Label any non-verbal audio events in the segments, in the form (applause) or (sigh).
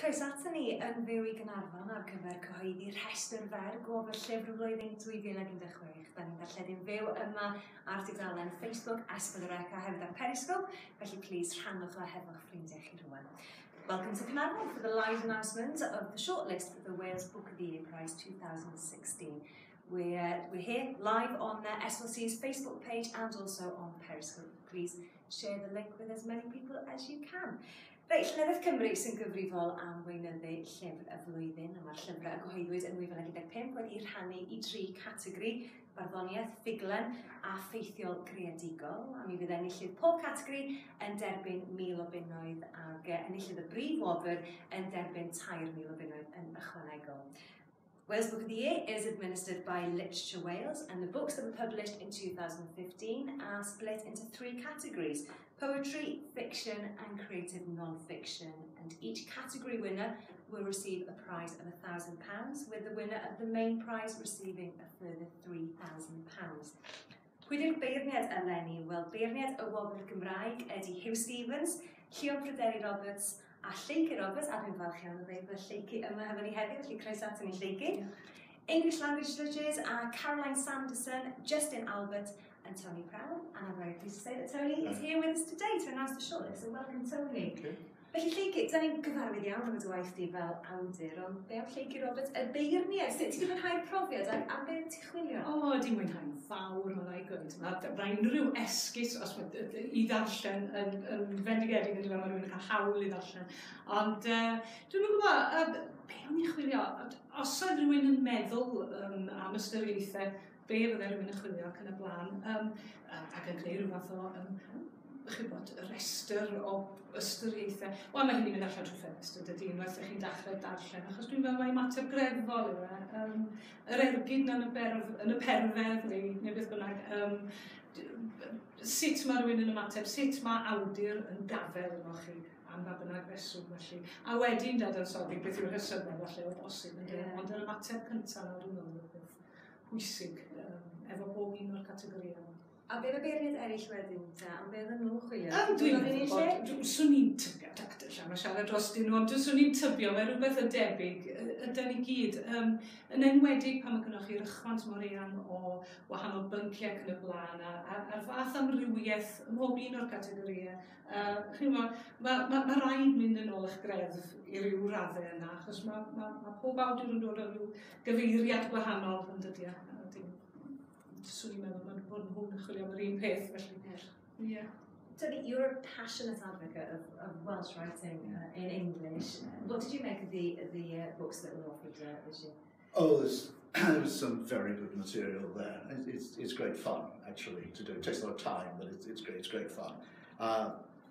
Croes ato ni yn fyw i Gynarfon ar gyfer cyhoeddi rhestr fer gofod llyfr flwyddyn 2016. Da ni'n darlledu'n fyw yma ar tudalen Facebook, Esbydrec hefyd ar Periscope, felly please rhannwch o hefo'ch ffrindiau chi rhywun. Welcome to Cynarfon for the live announcement of the shortlist for the Wales Book of the Year Prize 2016. We're, we're here live on the SLC's Facebook page and also on Periscope. Please share the link with as many people as you can. Reit, Llenedd Cymru sy'n gyfrifol am weinyddu llyfr y flwyddyn, a mae'r llyfrau gyhoeddwyd yn 2015 wedi rhannu i tri categori, barddoniaeth, ffuglen a ffeithiol greadigol. A mi fydd enillydd pob categori yn derbyn mil o bunnoedd ac e, enillydd y brif wobr yn derbyn tair mil o bunnoedd yn ychwanegol. Wales Book of the Year is administered by Literature Wales and the books that were published in 2015 are split into three categories poetry, fiction and creative non-fiction. And each category winner will receive a prize of £1,000, with the winner of the main prize receiving a further £3,000. Pwydi'r beirniad eleni? Wel, beirniad y wobr Gymraeg ydy Hugh Stevens, Llio Pryderi Roberts a Lleici Roberts, a dwi'n falch iawn o ddeud bod Lleici yma hefo ni heddiw, felly croes atyn ni Lleici. English Language Judges a Caroline Sanderson, Justin Albert and Tony Brown, and I'm very pleased to say that Tony is here with us today to announce the shortlist, so welcome Tony. Okay. Felly Lleigyd, da ni'n gyfarwydd iawn am y gwaith di fel awdur, ond be am Lleigyd Roberts y beirniau? Sut ti'n mwynhau'r profiad a, a be ti'n chwilio? O, oh, di'n mwynhau'n fawr o ei gwynt. Mae unrhyw esgus os mae i ddarllen yn, yn fendigedig yn dweud mae rhywun yn cael hawl i ddarllen. Ond uh, dwi'n gwybod, uh, be o'n i'n chwilio? Os oedd rhywun yn meddwl um, am ystyriaethau be fydde rhywun yn chwilio ac yn y blaen, um, ac yn gwneud rhywbeth o um, chi bod y restr o ystyriaethau. Wel, mae hynny'n mynd allan trwy ffenest, ydy dyn, unwaith ydych chi'n dechrau darllen, achos dwi'n meddwl mae'n mater grefol yw e. Um, yr ergyd yn y, berf, yn y perfedd neu, neu beth bynnag, um, sut mae rhywun yn ymateb, sut mae awdur yn gafel yno chi am ba bynnag feswm felly. A wedyn dadansoddi beth yw'r hysymau falle o bosib, yeah. ond yn ymateb cyntaf na dwi'n meddwl pwysig um, efo bob un o'r categorïau. A be mae beirniad eraill wedyn ta? Am be oedden nhw'n chwilio? Am dwi'n gwybod, swn i'n tybio, dactyr lle mae siarad dros dyn nhw, ond swn i'n tybio, mae rhywbeth y debyg ydy ni gyd. Um, yn enwedig pan mae gennych chi'r ychwant mor eang o wahanol bynciau ac yn y blaen, a, a, a'r fath amrywiaeth ym mhob un o'r categoriau. Uh, Chi'n gwybod, mae ma, ma rhaid mynd yn ôl eich greddf i ryw raddau yna, achos mae ma, ma pob awdur yn dod o ryw gyfeiriad gwahanol yn dydio. Swn i'n meddwl mae'n bod yn hwn yn chwilio am yr un peth, felly. Yeah. Tony, you're a passionate advocate of, of Welsh writing uh, in English. What did you make of the, the uh, books that were offered uh, this year? Oh, there's, (clears throat) there's some very good material there. It's, it's great fun, actually, to do. It takes a lot of time, but it's, it's great. It's great fun. Uh,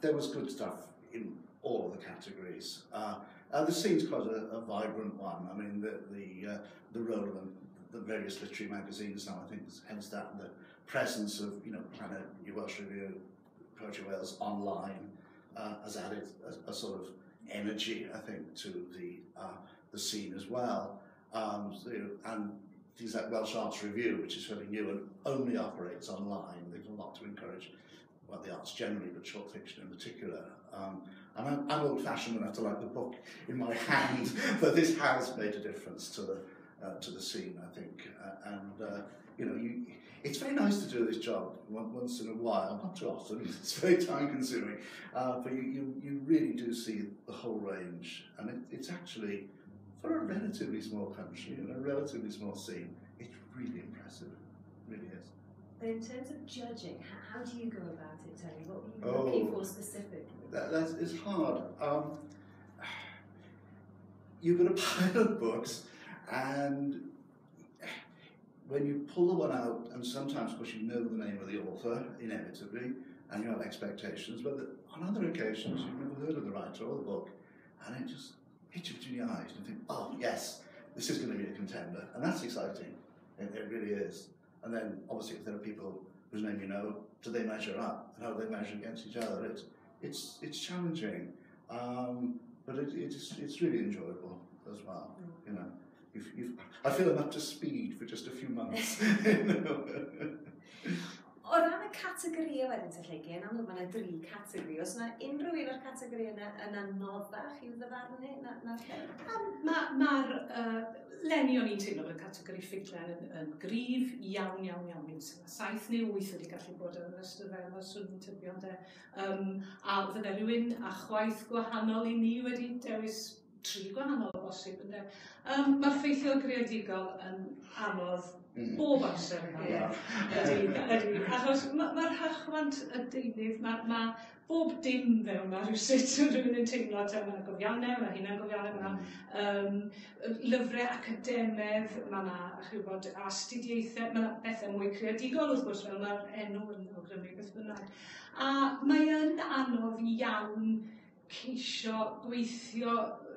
there was good stuff in all of the categories. Uh, uh, the scene's quite a, a vibrant one. I mean, the the, uh, the role of them the various literary magazines now, I think, hence that the presence of, you know, Planet, New Welsh Review, Poetry Wales online uh, has added a, a, sort of energy, I think, to the uh, the scene as well. Um, so, and things like Welsh Arts Review, which is fairly new and only operates online. They've a lot to encourage well, the arts generally, but short fiction in particular. Um, and I'm, I'm old-fashioned enough to like the book in my (laughs) hand, but this has made a difference to the uh, to the scene, I think. Uh, and, uh, you know, you, it's very nice to do this job once in a while, not too often, (laughs) it's very time consuming, uh, but you, you, you really do see the whole range. And it, it's actually, for a relatively small country and a relatively small scene, it's really impressive. It really is. But in terms of judging, how, how do you go about it, Tony? What were you oh, looking for specifically? That, that is hard. Um, (sighs) you've got a (laughs) pile of books and when you pull the one out, and sometimes, of course, you know the name of the author, inevitably, and you have expectations, but on other occasions, you've never heard of the writer or the book, and it just hits you between the eyes, and you think, oh, yes, this is going to be a contender. And that's exciting. It, it really is. And then, obviously, if there are people whose name you know, do they measure up? And how do they measure against each other? It's, it's, it's challenging, um, but it, it's, it's really enjoyable as well, you know. You've, you've, I feel I'm up to speed for just a few months. (laughs) o ran y categori wedyn te llegi, yn amlwg mae yna dri categori. Os yna unrhyw un o'r categori yna yn anoddach i'w ddyfarnu? Na, na Mae'r ma uh, lenni o'n i'n teimlo bod y categori ffuglen yn, yn gryf iawn, iawn, iawn. Mi'n sy'n saith neu wyth wedi gallu bod yn ystod fel o swn tybion de. Um, a fydde rhywun a chwaith gwahanol i ni wedi dewis tri gwahanol o bosib. Um, Mae'r ffeithiol greadigol yn anodd mm. bob amser yn anodd. Achos mae'r ma hachwant y deunydd, mae ma bob dim fewn yma rhywsut yn rhywun yn teimlo te, mae yna gofiannau, mae hynna'n gofiannau, mae yna um, lyfrau academedd, mae yna chybod astudiaethau, mae yna bethau mwy creadigol wrth gwrs fel mae'r enw yn awgrymu beth bynnag. A mae yn anodd iawn ceisio gweithio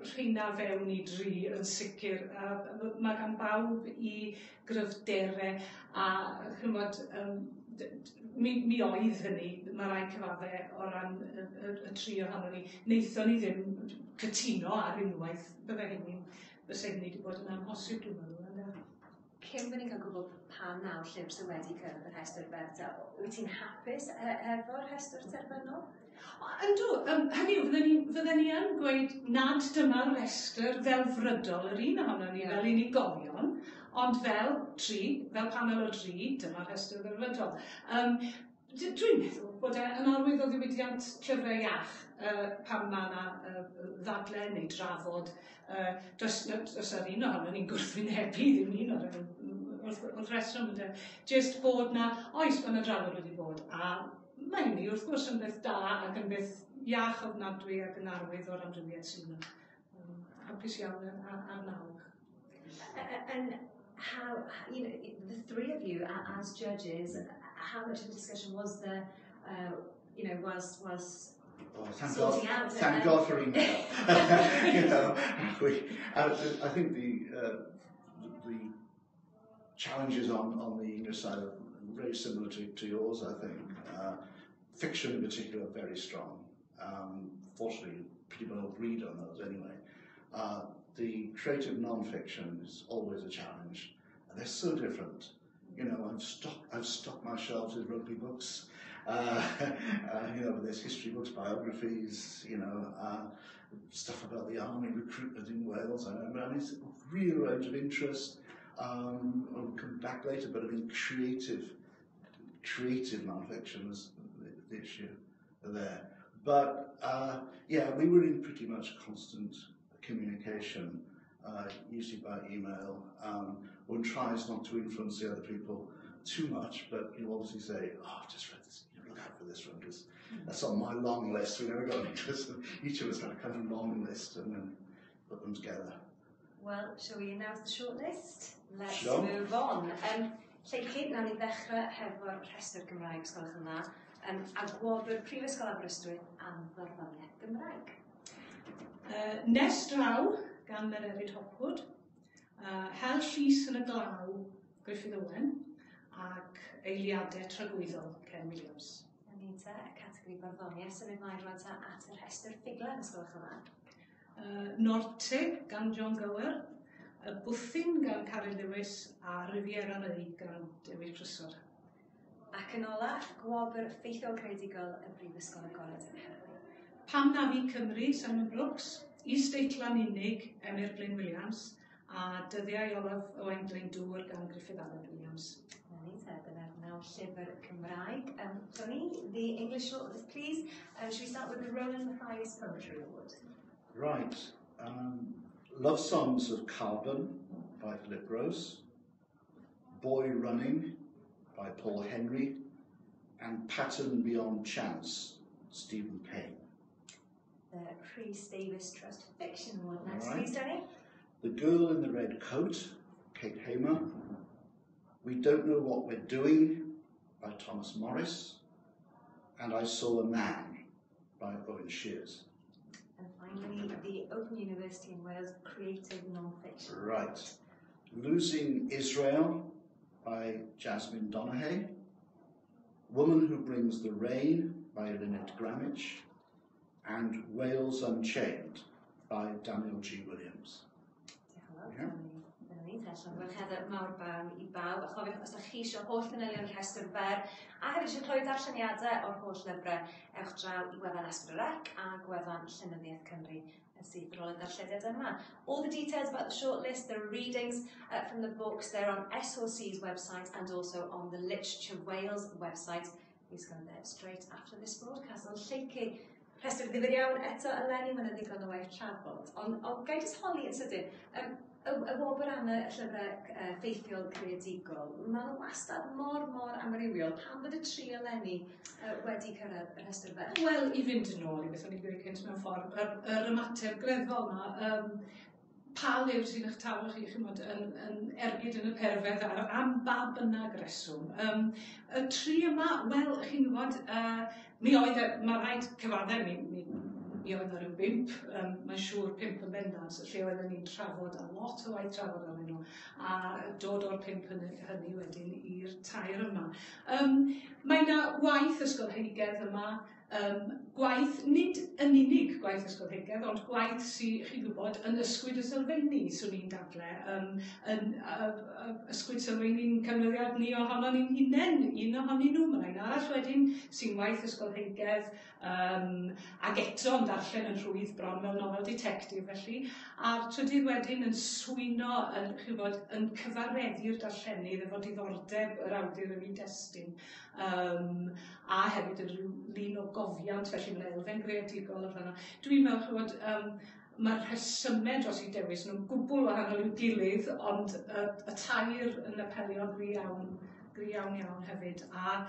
rhywna fewn i dri yn sicr. Mae gan bawb i gryfderau a chymod, um, mi, mi oedd hynny, mae rai cyfadde o ran y, y, y tri ohono ni. Neithon ni ddim cytuno ar unwaith, bydde hynny'n, bydde hynny wedi bod yn amhosib, dwi'n meddwl. Cyn fydden ni'n cael gwybod rhan naw llyfr sydd wedi cyrraedd y rhestr berta. Wyt ti'n hapus e efo'r rhestr terfynol? Yndw, um, hynny yw, fydden ni, fydden ni yn gweud nad dyma'r restr ddelfrydol yr un ohono ni yeah. fel unigolion, ond fel tri, fel panel o tri, dyma'r restr ddelfrydol. Um, Dwi'n meddwl bod e'n arwydd o ddiwydiant llyfrau iach uh, pan mae yna uh, ddadlen neu drafod. Uh, does, does yr un ohono ni'n gwrthwynebu ddim un o'r wrth, wrth reswm ydy, jyst bod na, oes mae'n drafod wedi bod, a mae ni wrth gwrs yn beth da ac yn beth iach ofnadwy ac yn arwydd o'r amrywiaeth sy'n yna. Um, hapus iawn ar nawr. And how, you know, the three of you as judges, how much of a discussion was there, uh, you know, was, was Oh, thank God, out thank uh, God for email. (laughs) you know, we, I, I think the uh, challenges on, on the English side are very similar to, to yours, I think. Uh, fiction in particular, very strong. Um, fortunately, people don't read on those anyway. Uh, the creative non-fiction is always a challenge, they're so different. You know, I've stocked, I've stocked my shelves with rugby books. Uh, (laughs) uh, you know, there's history books, biographies, you know, uh, stuff about the army recruitment in Wales. I mean, it's a real range of interest. Um, I'll come back later, but I mean, creative, creative non-fiction is the issue there. But uh, yeah, we were in pretty much constant communication, uh, usually by email. Um, one tries not to influence the other people too much, but you obviously say, oh, I've just read this, you look out for this one, because that's on my long list. We never got into this. Each of us had a kind of long list and then put them together. Well, shall we announce the shortlist? Let's sure. move on. Um, Lle Kate, na ni ddechrau hefo'r rhestr Gymraeg, sgolwch yna, um, a gwobr Prifysgol Aberystwyth am ddorddoniaeth Gymraeg. Uh, nes draw gan Mererid Hopwood, uh, Hel Llys yn y Glaw, Griffith Owen, ac eiliadau tragwyddol Ken Williams. Anita, y categori barddoniaeth, symud mlaen rwy'n at y rhestr ffiglen, ysgolwch yma. Norte gan John Gower, y bwthyn gan Cari Lewis a Riviera Neu gan Dewi Crysor. Ac yn ola, gwobr ffeithiol credigol y Brifysgol Agored yn Herwy. Pam na fi Cymru, Simon Brooks, Isdeitlan unig, Emyr Glyn Williams, a dyddiau olaf o Englaen Dŵr gan Griffith Allen Williams. Na ni te, dyna'r naw llyfr Cymraeg. Um, Tony, the English shortlist, please. Um, should we start with the Roland Mathias Poetry Award? Right. Um, Love Songs of Carbon by Philip Rose. Boy Running by Paul Henry, and Pattern Beyond Chance, Stephen Payne. The Rhys Davis Trust Fiction Award next, right. please, Danny. The Girl in the Red Coat, Kate Hamer. We Don't Know What We're Doing by Thomas Morris. And I Saw a Man by Owen Shears. And finally, the Open University in Wales Creative Non-Fiction. Right. Losing Israel by Jasmine Donaghy, Woman Who Brings the Rain by Lynette Grammage, and Wales Unchained by Daniel G. Williams. Hello. Yeah. attention. Wel, Heather, mawr barn i bawb. A chofiwch, os ydych chi eisiau holl fanylion rhestr fer, a hefyd eisiau clywed darlleniadau o'r holl lyfrau, ewch draw i wefan Esbrorec a gwefan Llynyddiaeth Cymru yn sydd ar ôl y darllediad yma. All the details about the shortlist, the readings uh, from the books, they're on SOC's website and also on the Literature Wales website. He's going there straight after this broadcast. Ond lleicu rhestr ddifur iawn eto eleni, mae'n ddigon o waith trafod. Ond on, gai jyst holi yn sydyn, um, y bob o ran y llyfrau uh, ffeithiol creadigol, maen wastad mor, mor amrywiol. Pam bod y tri eleni uh, wedi cyrraedd y rhestr fe? Wel, i fynd yn ôl i beth o'n i'n gwneud cynt mewn ffordd, yr, yr ymateb greddol yma, um, pa lew sy'n eich tawel chi, chi'n bod, yn, yn ergyd yn y perfedd ar am ba bynnag reswm. Um, y tri yma, wel, chi'n gwybod, uh, mi oedd, mae rhaid cyfaddau, mi, mi mi oedd o ryw bimp, um, mae'n siŵr pimp yn bendant, lle oedden ni'n trafod a lot o waith trafod arnyn nhw, a dod o'r pimp hynny, hynny wedyn i'r tair yma. Um, mae yna waith ysgolheigedd yma, um, gwaith, nid yn unig gwaith ysgolheigedd, ond gwaith sy'n, chi'n gwybod, yn ysgwyd y sylfaeni, swn i'n dadle. Um, yn, uh, uh, ysgwyd sylfaeni'n cymryddiad ni ohono ni'n hunain, un ohonyn nhw, mae'n arall wedyn sy'n waith ysgolheigedd, um, ac eto yn darllen yn rhwydd bron mewn nofel detective felly, a'r trydydd wedyn yn swyno, yn, chi'n gwybod, yn cyfareddi'r darllenydd efo diddordeb yr awdur yn ei destun, um, a hefyd yn rhyw lun o hyfforddiant, felly mae'n elfen greadigol o hwnna. Dwi'n meddwl chywod, um, mae'r rhesymau dros i dewis nhw'n gwbl wahanol i'w gilydd, ond y, y tair yn apelio gri iawn, gri iawn iawn hefyd. A,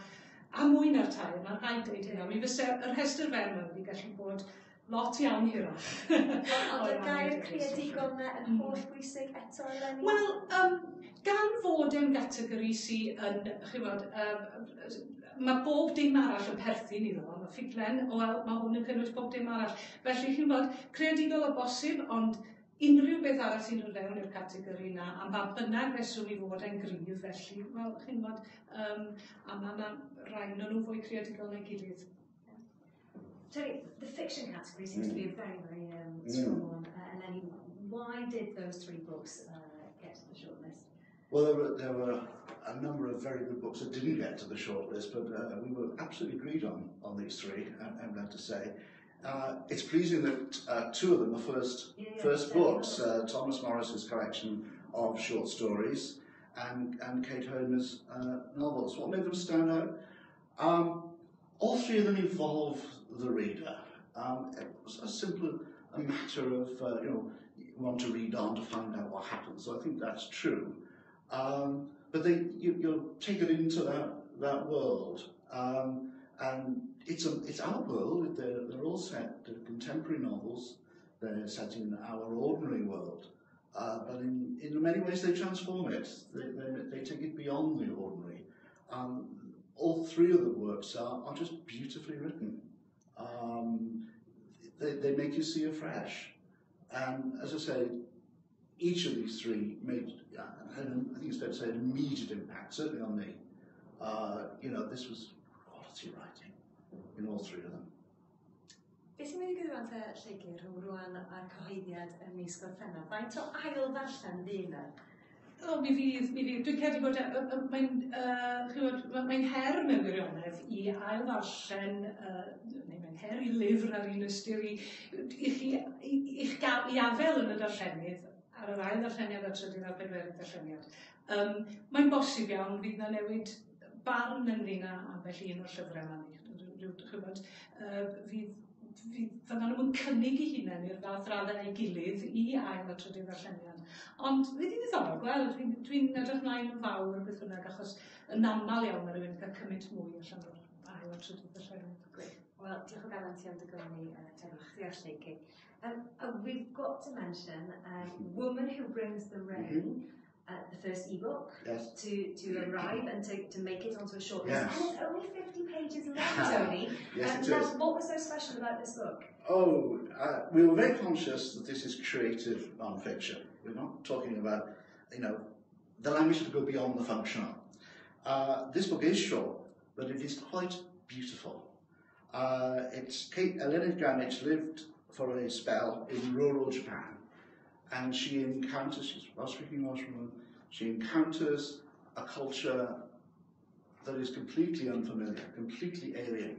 a mwy na'r tair, mae'n rhaid dweud hynna. Mi fysa yr rhestr fer mewn wedi gallu bod lot iawn hirach. Ond y gair creadigol yna yn mm. holl bwysig eto eleni? Wel, um, gan fod yn gategori sy'n, chywod, um, mae bob dim arall yn perthyn iddo fo. Mae ffuglen, wel, mae hwn yn cynnwys bob dim arall. Felly, chi'n bod, creadigol o bosib, ond unrhyw beth arall sy'n dod fewn i'r categori yna, a mae bynnag reswm i fod yn gryf, felly, wel, chi'n bod, um, a mae yna rai o'n nhw fwy creadigol neu gilydd. Terry, the fiction category seems to be a mm. very, very um, mm. strong mm. one. Uh, and then why did those three books uh, get to the shortlist? Well, there were, there were a number of very good books that didn't get to the shortlist, but uh, we were absolutely agreed on, on these three, I'm, glad to say. Uh, it's pleasing that uh, two of them are first, yeah, first books, uh, Thomas Morris's collection of short stories and, and Kate Homer's uh, novels. What made them stand out? Um, all three of them involve the reader. Um, it was a simple a matter of, uh, you know, you want to read on to find out what happens. So I think that's true. Um, but they, you, you're taken into that, that world. Um, and it's, a, it's our world, they're, they're all set, they're contemporary novels, they're set in our ordinary world. Uh, but in, in many ways they transform it, they, they, they take it beyond the ordinary. Um, all three of the works are, are just beautifully written. Um, they, they make you see afresh. And as I say, each of these three made, uh, had, I think it's fair to say, an immediate impact, certainly on me. Uh, you know, this was quality writing in all three of them. Beth sy'n mynd i gyda'n te Lleigir rhwng rwan a'r cyhoeddiad yn mis Gorffennaf? Faint o ail ddarllen fydd yna? O, mi fydd, mi fydd. Dwi'n credu bod mae'n uh, mae her mewn gwirionedd i ail ddarllen, uh, neu mae'n her i lyfr ar un ystyr i, i, chi, i, i, i, i afel yn y darllenydd ar yr ail ddarlleniad a trydydd ar bedwerydd ddarlleniad. Um, Mae'n bosib iawn fydd na newid barn ynglyn â ambell un o'r llyfrau yma ni. Rwy'n chybod, uh, fydd fyddan nhw'n cynnig eu hunain i'r fath raddau ei gilydd i ail a trydydd ddarlleniad. Ond fydd di ddiddorol gweld, dwi'n dwi edrych mlaen yn fawr beth bynnag, achos yn aml iawn mae rhywun cael cymaint mwy allan o'r ail a trydydd ddarlleniad. Wel, diolch o galon ti am dy gyfni, uh, Terry, chdi ar lleicu. Um, uh, we've got to mention um, Woman Who Brings the Rain, mm -hmm uh, the first ebook yes. to, to arrive and to, to make it onto a short list. Yes. And it's only 50 pages long, Tony. (laughs) yes, um, now. What was so special about this book? Oh, uh, we were very conscious that this is creative non-fiction. We're not talking about, you know, the language should go beyond the functional. Uh, this book is short, but it is quite beautiful. Uh, it's Kate, Elena Granich lived for a spell in rural Japan and she encounters, she's a Welsh-speaking Welsh woman, she encounters a culture that is completely unfamiliar, completely alien,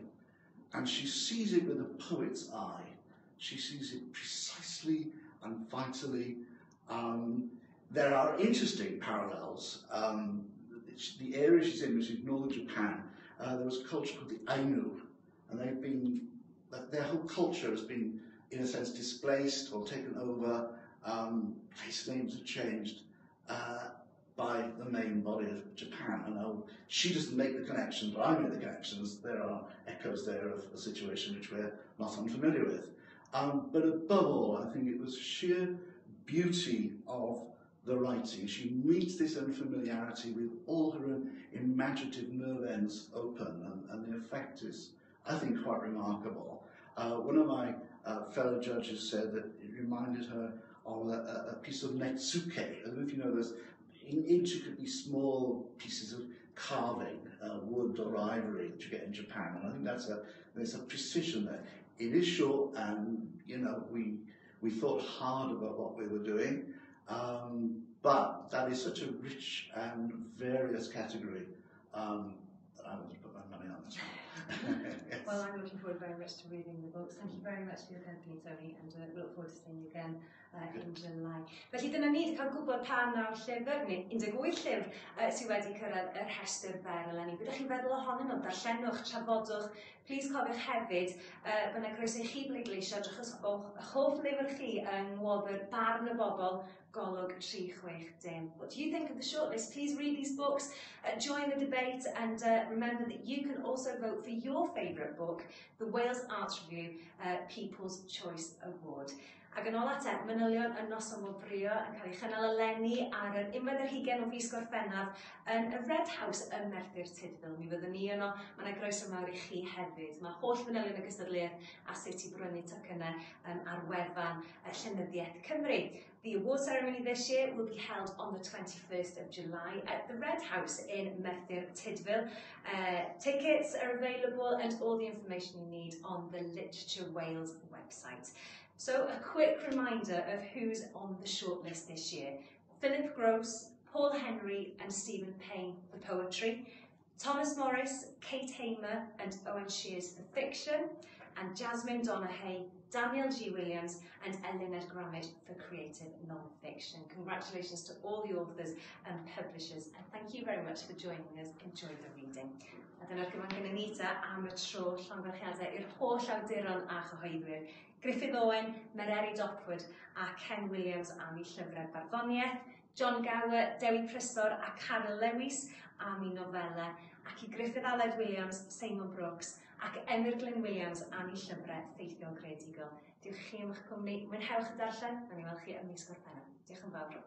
and she sees it with a poet's eye. She sees it precisely and vitally. Um, there are interesting parallels. Um, the area she's in, which is northern Japan, uh, there was a culture called the Ainu, and they've been, their whole culture has been, in a sense, displaced or taken over. Um, place names have changed uh, by the main body of Japan. And I'll, she doesn't make the connections, but I make the connections. There are echoes there of a situation which we're not unfamiliar with. Um, but above all, I think it was sheer beauty of the writing. She meets this unfamiliarity with all her imaginative nerve ends open, and, and the effect is, I think, quite remarkable. Uh, one of my uh, fellow judges said that it reminded her of a, a piece of netsuke. I don't know if you know those intricately small pieces of carving, uh, wood or ivory that you get in Japan, and I think that's a there's a precision there. It is short, and you know we we thought hard about what we were doing. Um, but that is such a rich and various category um, I to put my money on this one. (laughs) well, I'm looking forward very much to reading the books. Thank you very much for your company, Tony, and uh, we look forward to seeing you again uh, in July. Felly dyna ni, wedi cael gwybod pa naw llyfr, neu 18 llyfr uh, sydd wedi cyrraedd yr rhestr fer eleni. Byddwch chi'n feddwl ohonyn nhw, darllenwch, trafodwch, Please cofiwch hefyd uh, bod yna croeso i chi bleidleisio drach eich hoff lyfr chi yng ngwobr barn y bobl Golwg 360. What do you think of the shortlist? Please read these books, uh, join the debate, and uh, remember that you can also vote for your favourite book, the Wales Arts Review uh, People's Choice Award. Ac yn ola te, manylion yn noson Wolbrio yn cael ei chynnal eleni ar yr 11 o fus Gorffennaf yn y Red House ym Merthyr Tydfil. Mi fyddwn ni yno, mae yna groes yma i chi hefyd. Mae holl manylion y gystadleuaeth a sut i brynu tocynnau um, ar wefan y Llynyddiaeth Cymru. The award ceremony this year will be held on the 21st of July at the Red House in Merthyr Tydfil. Uh, tickets are available and all the information you need on the Literature Wales website. So a quick reminder of who's on the shortlist this year. Philip Gross, Paul Henry and Stephen Payne for poetry, Thomas Morris, Kate Hamer and Owen Shears for fiction, and Jasmine Donaghy Daniel G. Williams and Elena Grammett for creative non-fiction. Congratulations to all the authors and publishers and thank you very much for joining us. Enjoy the reading. A dyna'r gyfan gen Anita am y tro llongarchiadau i'r holl awduron a chyhoeddwyr. Griffith Owen, Mereri Dopwood a Ken Williams am ei llyfrau barddoniaeth, John Gower, Dewi Prysor a Carol Lewis am ei nofelau ac i Griffith Aled Williams, Simon Brooks ac Emyr Glyn Williams am ei llyfrau Ffeithiol Creadigol. Diolch chi am eich cwmni, mwynhewch y darllen, a ni weld chi ym mis Gorffennaf. Diolch yn fawr.